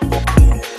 Música